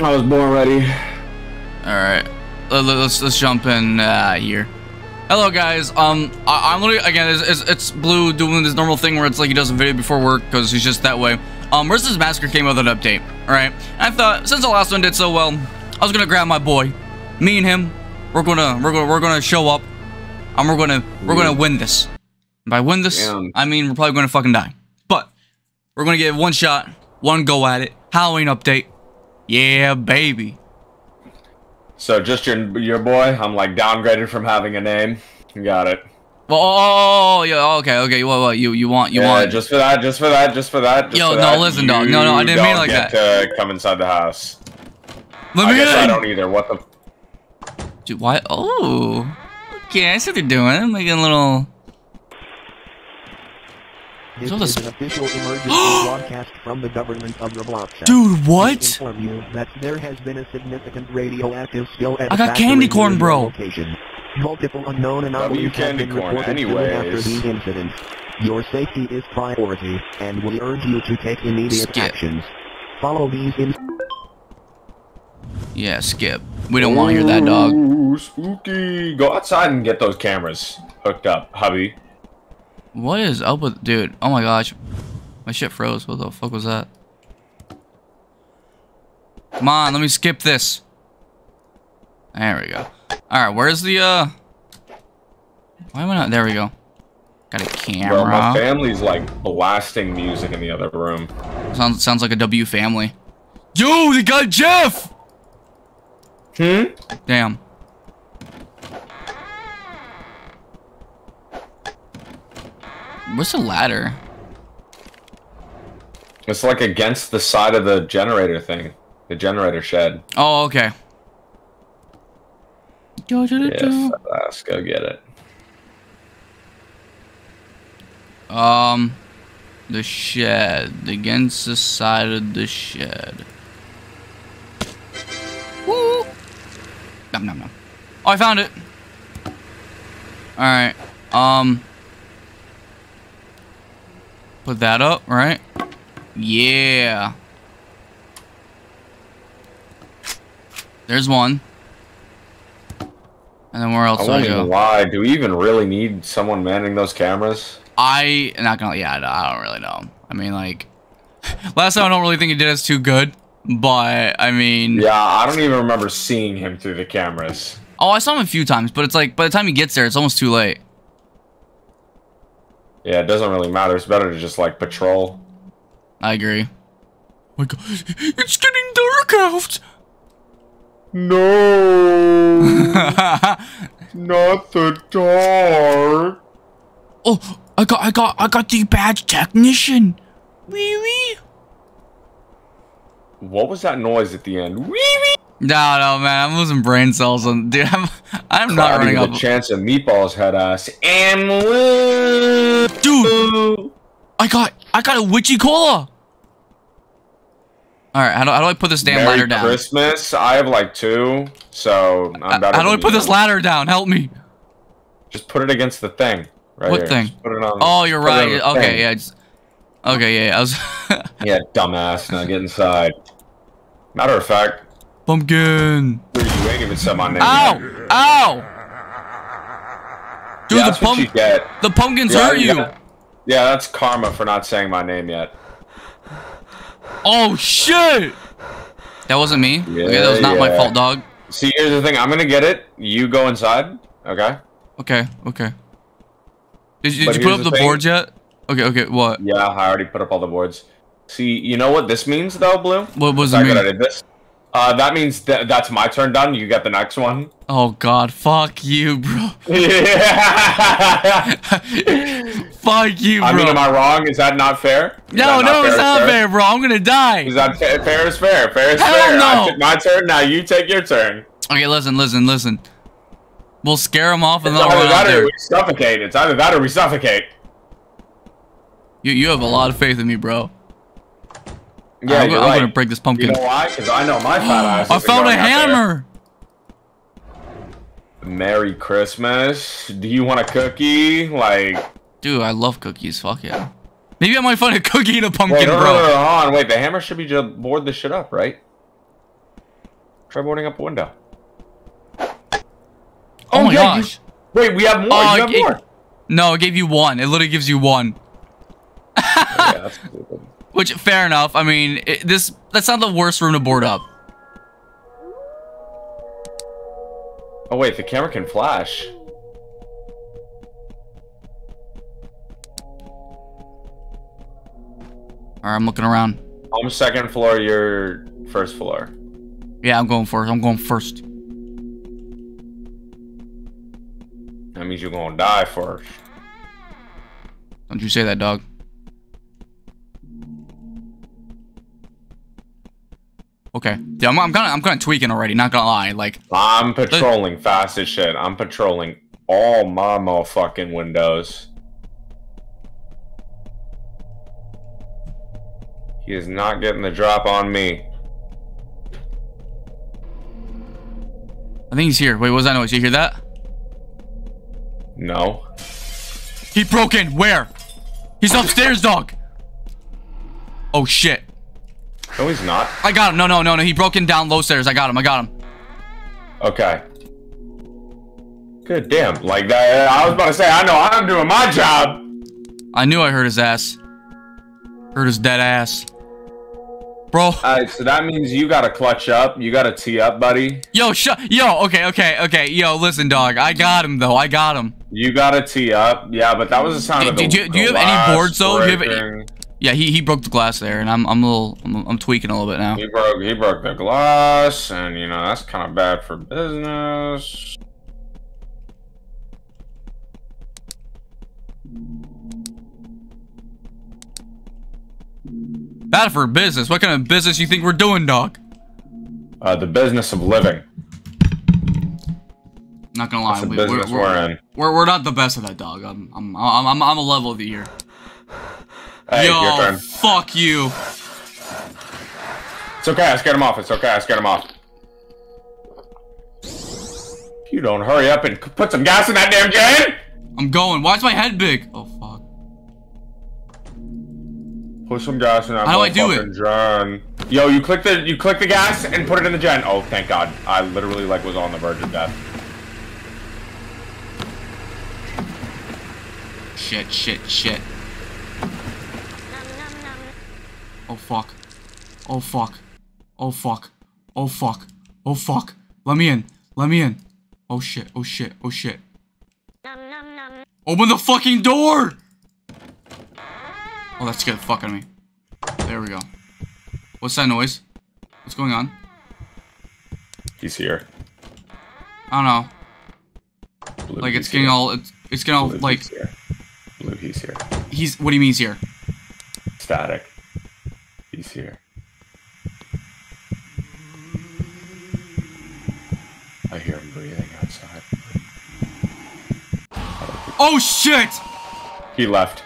I was born ready. All right, Let- let- let's let's jump in uh, here. Hello guys. Um, I, I'm literally again. It's, it's, it's Bloo doing this normal thing where it's like he does a video before work because he's just that way. Um, Mercy's Massacre came with an update. All right, I thought since the last one did so well, I was gonna grab my boy, me and him. We're gonna we're gonna we're gonna show up, and we're gonna we're gonna win this. And by win this, Damn. I mean we're probably gonna fucking die. But we're gonna get one shot, one go at it. Halloween update. Yeah, baby. So just your your boy. I'm like downgraded from having a name. You got it. Well, oh, oh, oh, yeah, okay, okay. What, what, you, you want, you yeah, want? just for that, just for that, just for that. Just Yo, for no, that, listen, dog. No, no, I didn't mean don't like get To come inside the house. Let I me guess I don't either. What the? Dude, why? Oh, okay. I see what they're doing. Making a little. This So is an official emergency broadcast from the government of Roblox. Dude, We what? inform you that there has been a significant radioactive spill at I a got factory candy near corn, bro. Location. Multiple unknown anomalies have candy been corn, reported soon after the incident. Your safety is priority, and we urge you to take immediate Skip. actions. Follow these in Yeah, skip. We don't want to hear that, dog. Ooh, spooky. Go outside and get those cameras hooked up, hubby. What is up with, dude? Oh my gosh, my shit froze. What the fuck was that? Come on, let me skip this. There we go. All right, where's the uh? Why am I not? There we go. Got a Bro, my family's like blasting music in the other room. Sounds sounds like a W family. Yo, they got Jeff. Hmm. Damn. What's the ladder? It's like against the side of the generator thing, the generator shed. Oh, okay. Yeah, let's go get it. Um, the shed against the side of the shed. Woo! Nom nom nom. Oh, I found it. All right. Um. Put that up, right? Yeah. There's one. And then where else I do I go? lie. Do we even really need someone manning those cameras? I not gonna yeah I don't really know. I mean like last time I don't really think he did us too good, but I mean Yeah, I don't even remember seeing him through the cameras. oh I saw him a few times, but it's like by the time he gets there, it's almost too late. Yeah, it doesn't really matter. It's better to just like patrol. I agree. Oh my god, it's getting dark out. No, not the dark. oh, I got I got I got the badge technician. Wee wee. What was that noise at the end? Wee wee. No, no, man, I'm losing brain cells. On, dude, I'm I'm not running up. the chance of meatballs head ass and. Dude, I got I got a witchy cola. All right, how do, how do I put this damn Merry ladder down? Christmas. I have like two, so I'm better. How do I put you. this ladder down? Help me. Just put it against the thing. Right What here. thing? Just put it on. Oh, you're put it on right. Okay, thing. yeah. It's, okay, yeah. I was Yeah, dumbass. Now get inside. Matter of fact, pumpkin. you ain't even said my name. Ow! yet. Ow! Dude, yeah, the that's pump, the pumpkins Yeah, hurt you. got- yeah, that's karma for not saying my name yet. Oh shit! That wasn't me. okay, that was Yeah, not my fault, dog. See, here's the thing. I'm gonna get it. You go inside. Okay. Okay, okay. Did, did you put up the the boards yet? Okay, okay. What? Yeah, I already put up all the boards. See, you know what this means though, Bloo? What was it Sorry that I mean? did this. Uh, that means that that's my turn done. You get the next one. Oh god, fuck you, bro. Yeah. fuck you, bro. I mean, am I wrong? Is that not fair? Is no, that no, it's not fair, bro. I'm gonna die. Is that fa- fair is fair? Fair is Hell fair. no. I took my turn. Now you take your turn. Okay, listen, listen, listen. We'll scare him off and then I'll either run out that or there. we suffocate. It's either that or we suffocate. You, you have a lot of faith in me, bro. Yeah, I'm, I'm right. gonna break this pumpkin. You know why? Because I know my fat ass. I found a going out there. hammer. Merry Christmas. Do you want a cookie? Like, Dude, I love cookies. Fuck yeah. Maybe I might find a cookie in a pumpkin, wait, no, bro. no, no, hold on. Wait, the hammer should be just board this shit up, right? Try boarding up a window. Oh, oh my yeah, you- gosh. Wait, we have more. Oh, you have it- more. No, it gave you one. It literally gives you one. yeah. Which, fair enough. I mean, it, this that's not the worst room to board up. Oh wait, the camera can flash. All right, I'm looking around. I'm second floor. You're first floor. Yeah, I'm going first. I'm going first. That means you're gonna die first. Don't you say that, dog. Okay. Yeah, I'm, I'm kind of I'm kind of tweaking already. Not gonna lie. Like, I'm patrolling fast as shit. I'm patrolling all my motherfucking windows. He is not getting the drop on me. I think he's here. Wait, what was that noise? You hear that? No. He broke in. Where? He's upstairs, dog. Oh shit. No, he's not. I got him. No, no, no, no. He broke in down low stairs. I got him. I got him. Okay. Good damn. Like that. I was about to say, I know I'm doing my job. I knew I heard his ass. Heard his dead ass. Bro. Alright, so that means you gotta clutch up. You gotta tee up, buddy. Yo, shut. Yo, okay, okay, okay. Yo, listen, dog. I got him, though. I got him. You gotta tee up. Yeah, but that was the sound Do- of the do you- do you have any boards, though? Do you have. Yeah, he, he broke the glass there, and I'm I'm a little I'm, I'm tweaking a little bit now. He broke he broke the glass, and you know that's kind of bad for business. Bad for business. What kind of business you think we're doing, dog? Uh, the business of living. Not gonna lie, we, we're, we're, we're, we're we're not the best at that, dog. I'm I'm I'm I'm, I'm a level of the year. Hey, Yo, fuck you. It's okay. I scared him off. It's okay. I scared him off. You don't hurry up and put some gas in that damn can, I'm going. Why is my head big? Oh fuck. put some gas in that. How do I do it? Gen. Yo, you click the you click the gas and put it in the gen. Oh, thank God! I literally like was on the verge of death. Shit, shit, shit. Oh fuck. Oh fuck. Oh fuck. Oh fuck. Oh fuck. Let me in. Let me in. Oh shit. Oh shit. Oh shit. Open the fucking door! Oh, that scared the fuck out of me. There we go. What's that noise? What's going on? He's here. I don't know. Bloo, Like it's getting here. all it's it's getting all Bloo, like he's here. Bloo, he's here. he's what do you mean he's here? Static. He's here. I hear him breathing outside. Oh shit! He left.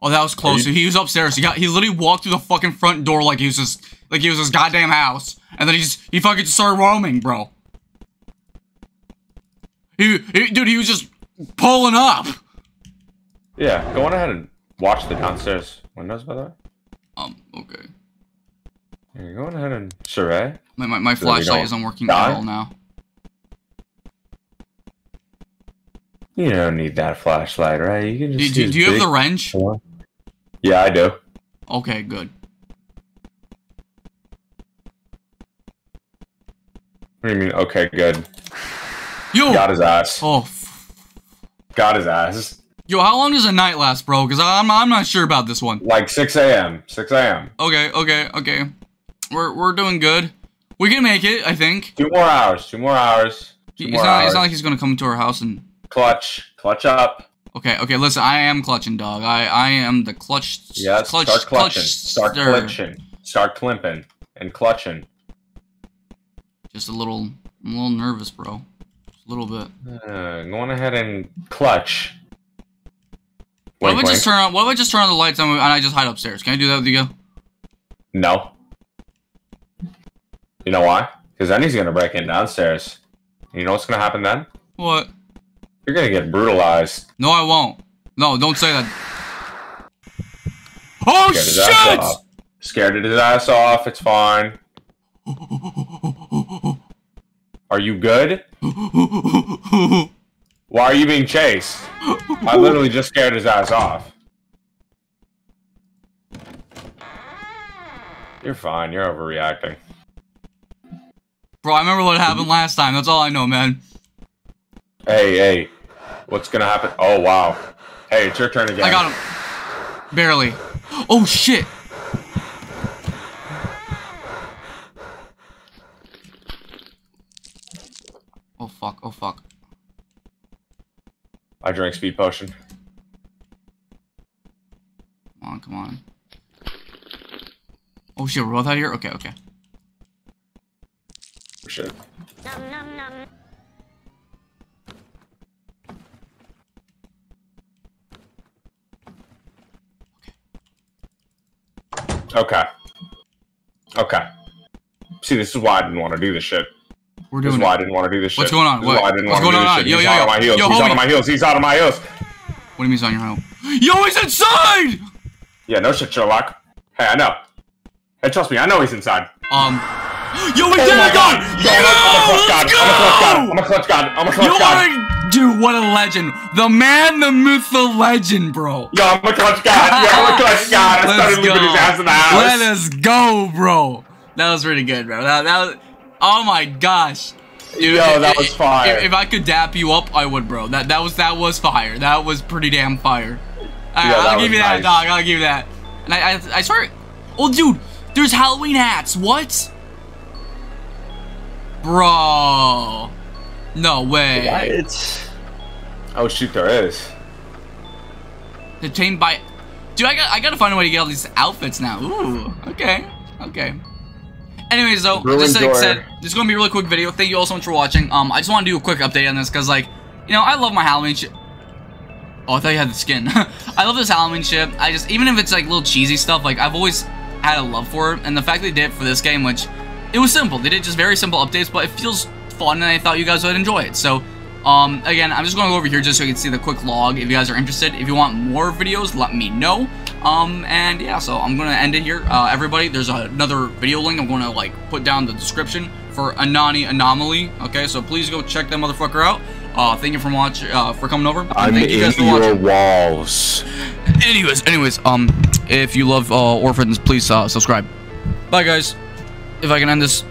Oh, that was close. He was upstairs. He got he literally walked through the fucking front door like he was just like he was his goddamn house, and then he just he fucking just started roaming, bro. He, he dude, he was just pulling up. Yeah, go on ahead and watch the downstairs windows, by the way. Um, okay. Yeah, go on ahead and survey. My my, my So flashlight isn't working die? at all now. You don't need that flashlight, right? You can just do, use do you have the wrench? one. Yeah, I do. Okay, good. What do you mean? Okay, good. Yo, Got his ass. oh, Got his ass. Yo, how long does a night last, bro? Because I'm I'm not sure about this one. Like 6 a.m. 6 a.m. Okay, okay, okay. We're we're doing good. We can make it, I think. Two more hours. Two more hours. Two It's more not, hours. it's not like he's gonna come to our house and. Clutch. Clutch up. Okay, okay. Listen, I am clutching, dog. I I am the clutch. Yes. clutch, start clutching. clutch start clutching. Start climping and clutching. Just a little, I'm a little nervous, bro. Just a little bit. Uh, go on ahead and clutch. What if Wink, I just turn on? What if I just turn on the lights and I just hide upstairs? Can I do that with you? No. You know why? Because then he's gonna break in downstairs. You know what's gonna happen then? What? You're gonna get brutalized. No, I won't. No, don't say that. Oh Scared shit! Scared his ass off. It's fine. Are you good? Why are you being chased? I literally just scared his ass off. You're fine. You're overreacting. Bro, I remember what happened last time. That's all I know, man. Hey, hey. What's gonna happen? Oh, wow. Hey, it's your turn again. I got him. Barely. Oh, shit. Oh, fuck. Oh, fuck. I drank speed potion. Come on, come on. Oh, shit. We're both out here? Okay, okay. For Shit. Okay. Okay. See, this is why I didn't want to do this shit. We're This is why I didn't want to do this shit. What's going on? This What? I didn't What's want to do going this on? shit. Yo, He's yo, out yo. of my heels. Yo, He's out of my heels. He's out of my heels. What do you mean he's on your home? Yo, he's inside! Yeah, no shit, Sherlock. Hey, I know. Hey, trust me, I know he's inside. Um. Yo, we Oh did it, god! Yo, I'm a clutch god. I'm a clutch god. I'm a clutch god. I'm a Yo, clutch god. what a, dude, what a legend. The man, the myth, the legend, bro. Yo, I'm a clutch god. Yo, I'm a clutch god. I Let's started leaving go. his ass in the house. Let us go, bro. That was really good, bro. That, that was, oh my gosh. Dude, Yo, that was fire. If, if I could dap you up, I would, bro. That that was that was fire. That was pretty damn fire. That I'll give you that, dog. I'll give you that. And I, I, I swear, oh, dude, there's Halloween hats. What, bro? No way. What? Oh shoot, there is. Detained by, dude. I got I gotta find a way to get all these outfits now. Ooh, okay, okay. Anyways, though, Ruined just like I said, this is gonna be a really quick video. Thank you all so much for watching. Um, I just want to do a quick update on this because, like, you know, I love my Halloween shit. Oh, I thought you had the skin. I love this Halloween shit. I just, even if it's like little cheesy stuff, like I've always had a love for it, and the fact they did it for this game, which it was simple. They did just very simple updates, but it feels fun, and I thought you guys would enjoy it. So, um, again, I'm just going to go over here just so you can see the quick log if you guys are interested. If you want more videos, let me know. Um, and yeah, so I'm going to end it here. Uh, everybody, there's another video link I'm to, like, put down in the description for AnonyAnomaly. Okay, so please go check that motherfucker out. Uh, thank you for watch, uh, for coming over. I'm thank you in guys for watching. your walls. Anyways, anyways, um, if you love uh, orphans, please uh, subscribe. Bye, guys. If I can end this